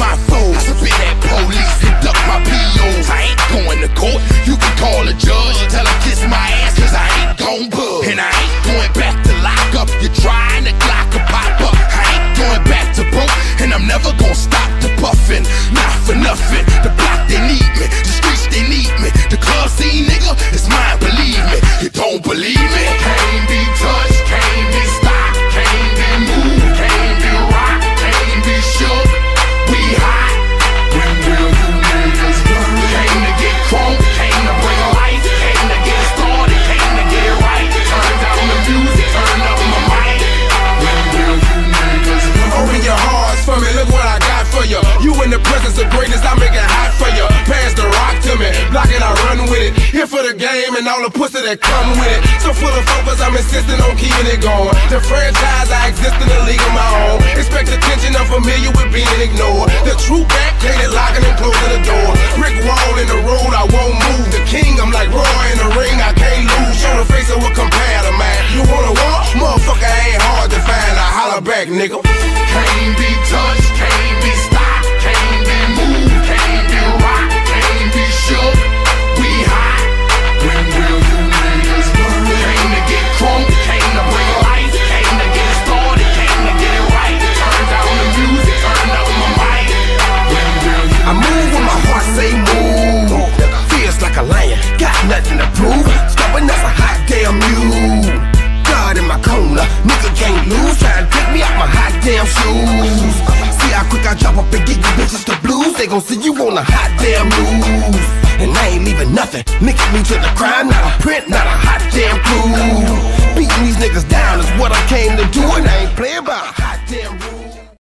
my foes. I spit at police and duck my POs. I ain't going to court, you can call a judge. Tell him kiss my ass, cause I ain't gon' bug. And I ain't going back to lock up, you're trying to clock a pop up. I ain't going back to broke, and I'm never gonna stop the puffin', not for nothing. Game and all the pussy that come with it. So full of focus, I'm insisting on keeping it going. The franchise, I exist in a league of my own. Expect attention, I'm familiar with being ignored. The true back, it locking and closing the door. Brick wall in the road, I won't move. The king, I'm like Roy in the ring, I can't lose. Show the face of compare to man. You wanna walk? Motherfucker ain't hard to find. I holler back, nigga. A hot damn news. And I ain't leaving nothing. Mix me to the crime, not a print, not a hot damn clue. Beating these niggas down is what I came to do, and I ain't playing by a hot damn rule.